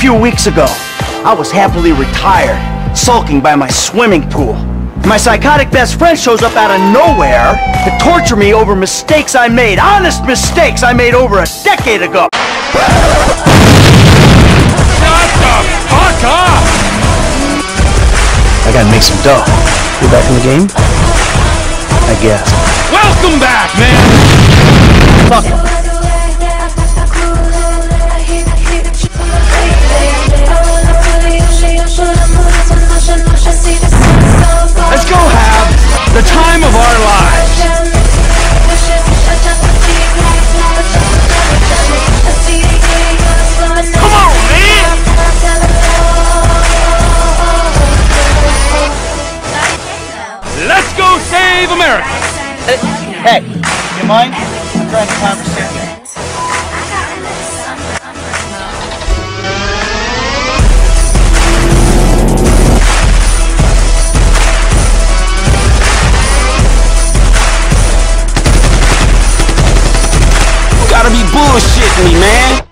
few weeks ago, I was happily retired, sulking by my swimming pool. My psychotic best friend shows up out of nowhere to torture me over mistakes I made, honest mistakes I made over a decade ago. Shut the fuck up! I gotta make some dough. You back in the game? I guess. Welcome back, man! Fuck save America! Uh, hey, you mind? I'm trying to conversation. Gotta be bullshitting me, man.